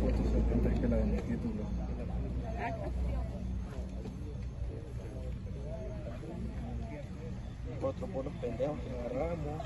foto antes que la de mi título. Otro por los pendejos que agarramos.